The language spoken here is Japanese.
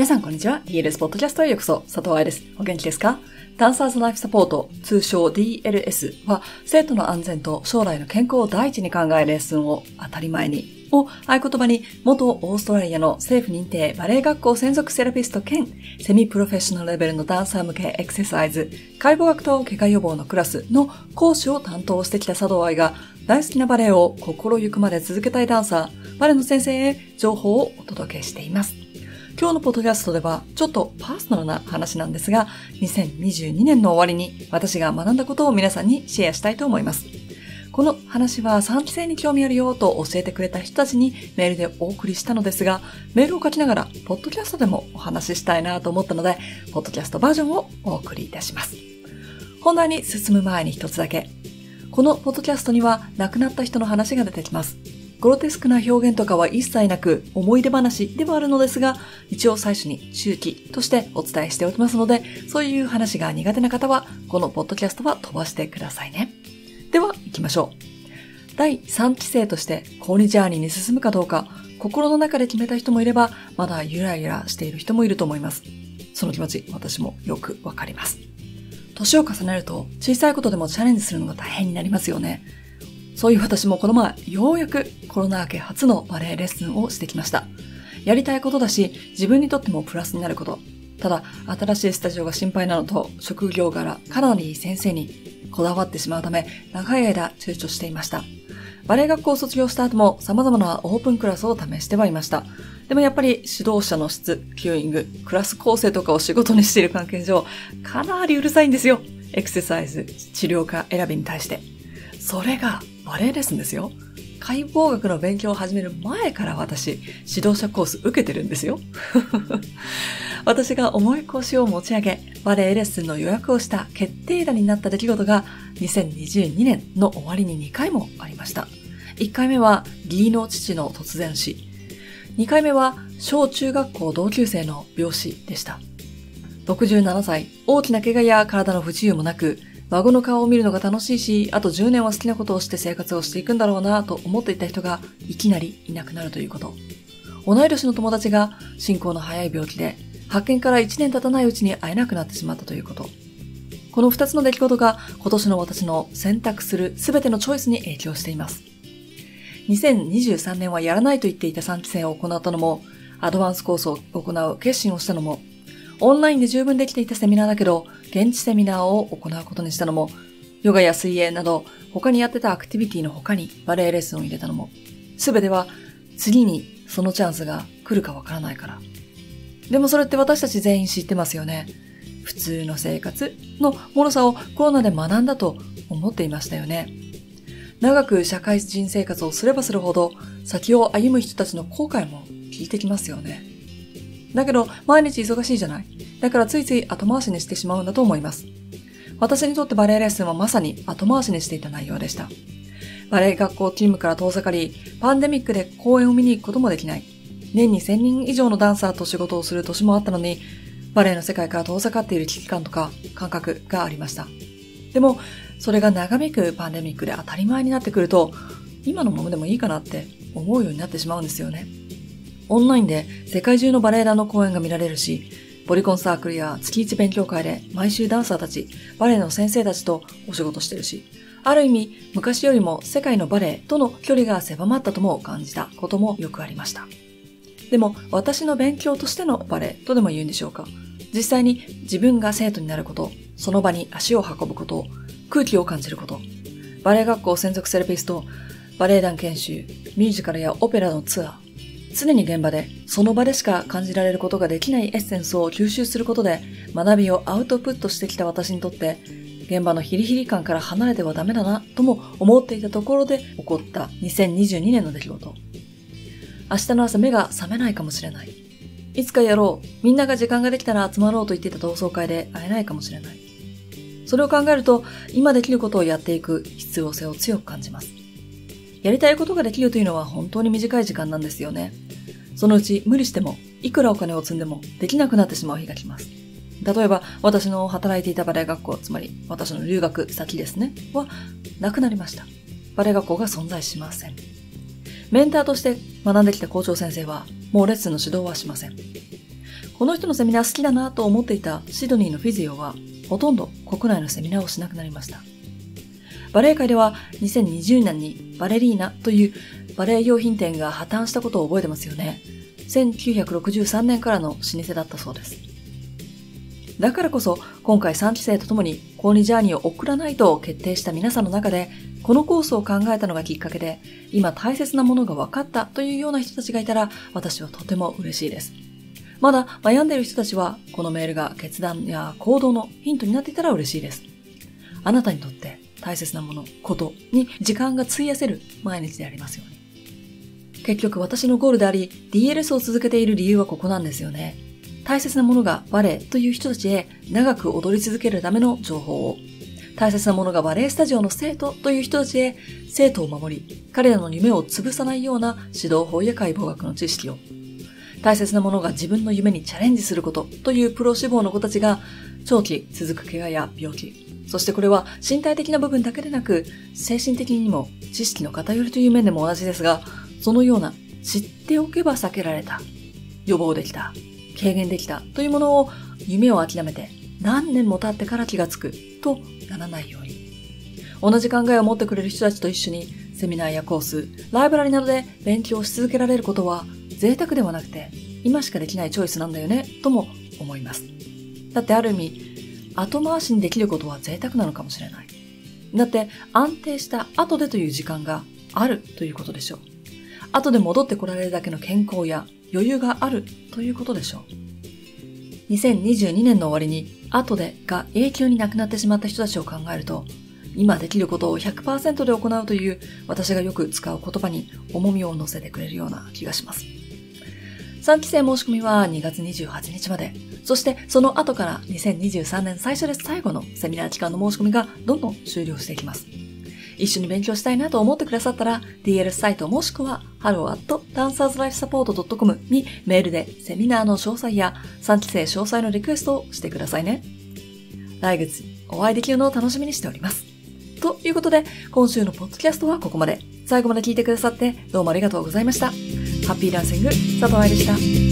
皆さんこんにちは。DLS ポッドキャストへようこそ。佐藤愛です。お元気ですか？ダンサーズライフサポート、通称 DLS は、生徒の安全と将来の健康を第一に考えレッスンを当たり前にを合言葉に元オーストラリアの政府認定バレエ学校専属セラピスト兼セミプロフェッショナルレベルのダンサー向けエクササイズ、解剖学と怪我予防のクラスの講師を担当してきた佐藤愛が大好きなバレエを心ゆくまで続けたいダンサー、バレエの先生へ情報をお届けしています。今日のポッドキャストではちょっとパーソナルな話なんですが、2022年の終わりに私が学んだことを皆さんにシェアしたいと思います。この話は3期生に興味あるよと教えてくれた人たちにメールでお送りしたのですが、メールを書きながら、ポッドキャストでもお話ししたいなと思ったので、ポッドキャストバージョンをお送りいたします。本題に進む前に一つだけ。このポッドキャストには亡くなった人の話が出てきます。グロテスクな表現とかは一切なく思い出話ではあるのですが、一応最初に中期としてお伝えしておきますので、そういう話が苦手な方は、このポッドキャストは飛ばしてくださいね。では、行きましょう。第3期生としてコーニジャーニーに進むかどうか、心の中で決めた人もいれば、まだゆらゆらしている人もいると思います。その気持ち、私もよくわかります。年を重ねると、小さいことでもチャレンジするのが大変になりますよね。そういう私もこの前、ようやくコロナ明け初のバレエレッスンをしてきました。やりたいことだし、自分にとってもプラスになること。ただ、新しいスタジオが心配なのと、職業柄、かなり先生にこだわってしまうため、長い間躊躇していました。バレエ学校を卒業した後も様々なオープンクラスを試してはいました。でもやっぱり指導者の質、キューイング、クラス構成とかを仕事にしている関係上、かなりうるさいんですよ。エクササイズ、治療科選びに対して。それがバレエレッスンですよ。解剖学の勉強を始める前から私、指導者コース受けてるんですよ。私が重い腰を持ち上げ、バレエレッスンの予約をした決定打になった出来事が2022年の終わりに2回もありました。1回目は義理の父の突然死。2回目は小中学校同級生の病死でした。67歳、大きな怪我や体の不自由もなく、孫の顔を見るのが楽しいし、あと10年は好きなことをして生活をしていくんだろうなと思っていた人がいきなりいなくなるということ。同い年の友達が進行の早い病気で発見から1年経たないうちに会えなくなってしまったということ。この2つの出来事が今年の私の選択する全てのチョイスに影響しています。2023年はやらないと言っていた3期生を行ったのも、アドバンスコースを行う決心をしたのも、オンラインで十分できていたセミナーだけど、現地セミナーを行うことにしたのも、ヨガや水泳など他にやってたアクティビティの他にバレエレッスンを入れたのも、すべては次にそのチャンスが来るかわからないから。でもそれって私たち全員知ってますよね。普通の生活の脆さをコロナで学んだと思っていましたよね。長く社会人生活をすればするほど先を歩む人たちの後悔も聞いてきますよね。だけど毎日忙しいじゃない。だからついつい後回しにしてしまうんだと思います。私にとってバレエレッスンはまさに後回しにしていた内容でした。バレエ学校チームから遠ざかり、パンデミックで公演を見に行くこともできない。年に1000人以上のダンサーと仕事をする年もあったのに、バレエの世界から遠ざかっている危機感とか感覚がありました。でも、それが長引くパンデミックで当たり前になってくると、今のままでもいいかなって思うようになってしまうんですよね。オンラインで世界中のバレエ団の公演が見られるし、ボリコンサークルや月一勉強会で毎週ダンサーたち、バレエの先生たちとお仕事してるし、ある意味昔よりも世界のバレエとの距離が狭まったとも感じたこともよくありました。でも私の勉強としてのバレエとでも言うんでしょうか。実際に自分が生徒になること、その場に足を運ぶこと、空気を感じること、バレエ学校専属セラピスト、バレエ団研修、ミュージカルやオペラのツアー、常に現場でその場でしか感じられることができないエッセンスを吸収することで学びをアウトプットしてきた私にとって現場のヒリヒリ感から離れてはダメだなとも思っていたところで起こった2022年の出来事。明日の朝目が覚めないかもしれない。いつかやろう。みんなが時間ができたら集まろうと言っていた同窓会で会えないかもしれない。それを考えると今できることをやっていく必要性を強く感じます。やりたいことができるというのは本当に短い時間なんですよね。そのうち無理しても、いくらお金を積んでもできなくなってしまう日が来ます。例えば、私の働いていたバレエ学校、つまり私の留学先ですね、は、なくなりました。バレエ学校が存在しません。メンターとして学んできた校長先生は、もうレッスンの指導はしません。この人のセミナー好きだなと思っていたシドニーのフィジオは、ほとんど国内のセミナーをしなくなりました。バレエ界では2020年にバレリーナというバレエ用品店が破綻したことを覚えてますよね。1963年からの老舗だったそうです。だからこそ、今回3期生と共にコーニジャーニーを送らないと決定した皆さんの中で、このコースを考えたのがきっかけで、今大切なものが分かったというような人たちがいたら、私はとても嬉しいです。まだ悩んでいる人たちは、このメールが決断や行動のヒントになっていたら嬉しいです。あなたにとって大切なもの、ことに時間が費やせる毎日でありますように。結局私のゴールであり、DLS を続けている理由はここなんですよね。大切なものがバレエという人たちへ長く踊り続けるための情報を、大切なものがバレエスタジオの生徒という人たちへ生徒を守り、彼らの夢を潰さないような指導法や解剖学の知識を、大切なものが自分の夢にチャレンジすることというプロ志望の子たちが長期続く怪我や病気、そしてこれは身体的な部分だけでなく精神的にも知識の偏りという面でも同じですが、そのような知っておけば避けられた、予防できた、軽減できたというものを夢を諦めて何年も経ってから気がつくとならないように。同じ考えを持ってくれる人たちと一緒にセミナーやコース、ライブラリなどで勉強し続けられることは贅沢ではなくて今しかできないチョイスなんだよねとも思います。だってある意味後回しにできることは贅沢なのかもしれない。だって安定した後でという時間があるということでしょう。後で戻ってこられるだけの健康や余裕があるということでしょう。2022年の終わりに後でが永久になくなってしまった人たちを考えると、今できることを100%で行うという私がよく使う言葉に重みを乗せてくれるような気がします。3期生申し込みは2月28日まで、そしてその後から2023年最初で最後のセミナー期間の申し込みがどんどん終了していきます。一緒に勉強したいなと思ってくださったら、DL サイトもしくは hello.dancerslifesupport.com にメールでセミナーの詳細や3期生詳細のリクエストをしてくださいね。来月お会いできるのを楽しみにしております。ということで、今週のポッドキャストはここまで。最後まで聞いてくださってどうもありがとうございました。ハッピーランシング、佐藤愛でした。